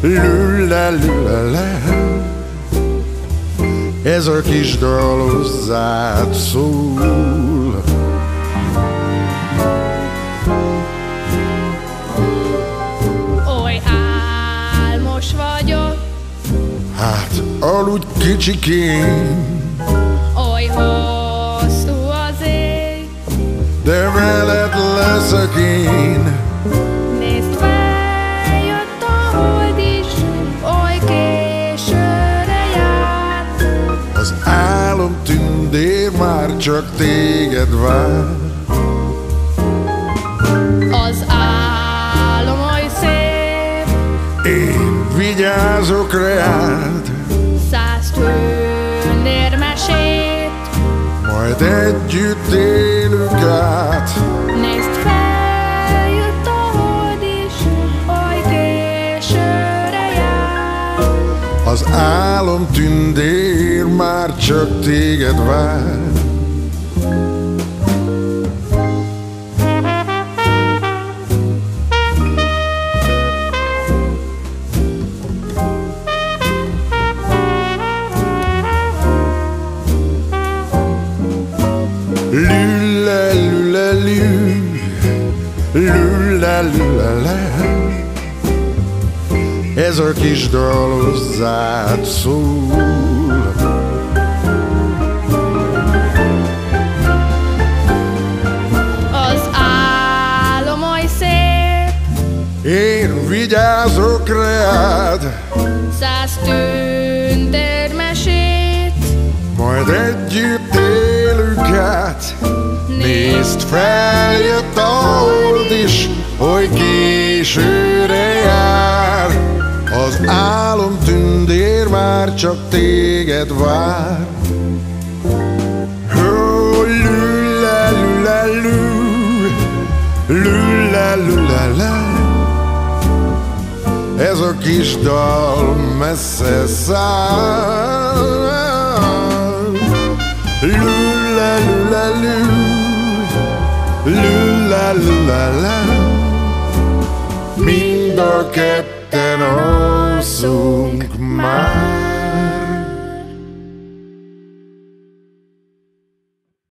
lüle, lüle, le. Ez a kis dal hozzád szól. Oly álmos vagyok, Hát aludj kicsikén, oly hosszú az ég. de veled leszek én. Álom tündér már csak téged vár. Az álom oly szép, Én vigyázok rád, száz tündér mesét. majd együtt élünk át. Nézd fel, jött a hold is, oly későre jár. Az álom tündér csak téged vár. Ez a kis dal hozzád szól. Vigyázok rád, száz tündér mesét. majd együtt élünk át. Nézd fel, jött a hold is, hogy későre jár. Az álom tündér már csak téged vár. Ez a kis dal messze száll. Lüle, lüle, lü, lüle, lüle, le. Mind a ketten alszunk már.